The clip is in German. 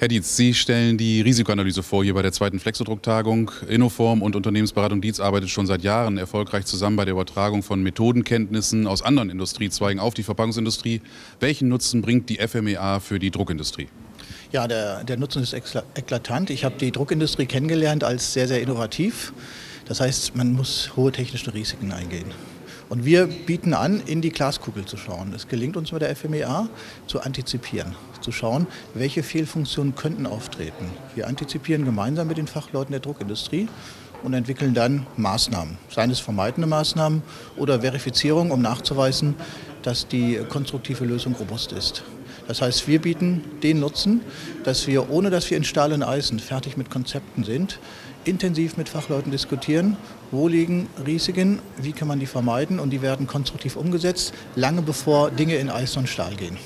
Herr Dietz, Sie stellen die Risikoanalyse vor hier bei der zweiten Flexodruck-Tagung. Innoform und Unternehmensberatung Dietz arbeitet schon seit Jahren erfolgreich zusammen bei der Übertragung von Methodenkenntnissen aus anderen Industriezweigen auf die Verpackungsindustrie. Welchen Nutzen bringt die FMEA für die Druckindustrie? Ja, der, der Nutzen ist eklatant. Ich habe die Druckindustrie kennengelernt als sehr, sehr innovativ. Das heißt, man muss hohe technische Risiken eingehen. Und wir bieten an, in die Glaskugel zu schauen. Es gelingt uns mit der FMEA zu antizipieren, zu schauen, welche Fehlfunktionen könnten auftreten. Wir antizipieren gemeinsam mit den Fachleuten der Druckindustrie und entwickeln dann Maßnahmen, seien es vermeidende Maßnahmen oder Verifizierung, um nachzuweisen, dass die konstruktive Lösung robust ist. Das heißt, wir bieten den Nutzen, dass wir, ohne dass wir in Stahl und Eisen fertig mit Konzepten sind, intensiv mit Fachleuten diskutieren, wo liegen Risiken, wie kann man die vermeiden und die werden konstruktiv umgesetzt, lange bevor Dinge in Eisen und Stahl gehen.